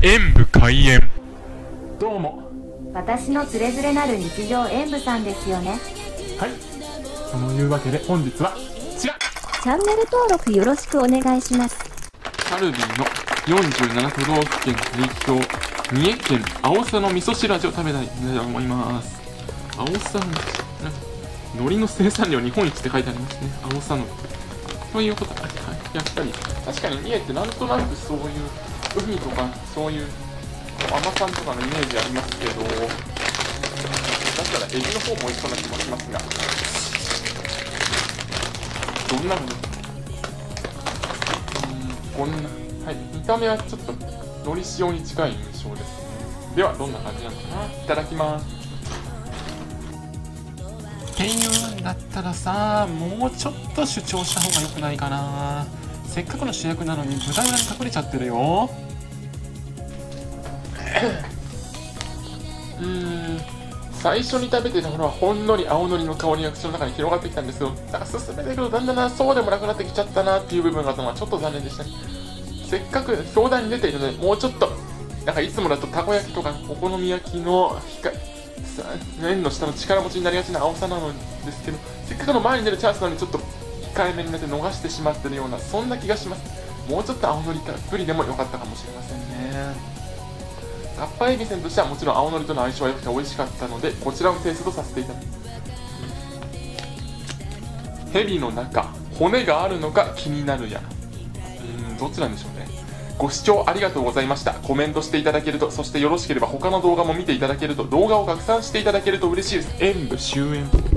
演武開演。どうも。私のつれづれなる日常演舞さんですよね。はい。そのいうわけで本日はこちら。チャンネル登録よろしくお願いします。カルビーの47都道府県代表三重県青さの味噌汁味を食べたいと思います。青さの海苔の生産量日本一って書いてありますね。青さの。ということはい。やっぱり確かに三重ってなんとなくそういう海とかそういう甘さんとかのイメージありますけどだったらエビの方も美味しそうな気もしますがどんなの？こんな、はい、見た目はちょっとのり塩に近い印象ですね。では、どんな感じなのかな？いただきます。っていうんだったらさ、もうちょっと主張した方が良くないかな。せっかくの主役なのに舞台裏に隠れちゃってるよ。うん。最初に食べてたものはほんのり青のりの香りが口の中に広がってきたんですけど、なんか進めていくとだんだんなそうでもなくなってきちゃったなっていう部分があったのはちょっと残念でしたね。せっかく表題に出ているので、もうちょっと、なんかいつもだとたこ焼きとかお好み焼きの光麺の下の力持ちになりがちな青さなのですけど、せっかくの前に出るチャンスなのにちょっと控えめになって逃してしまってるような、そんな気がします。もうちょっと青のりたっぷりでも良かったかもしれませんね。かっぱえびせんとしてはもちろん青のりとの相性は良くて美味しかったので、こちらをテイストさせていただきます。蛇の中、骨があるのか気になるや。うーん、どっちなんでしょうね。ご視聴ありがとうございました。コメントしていただけると、そしてよろしければ他の動画も見ていただけると、動画を拡散していただけると嬉しいです。演武終演。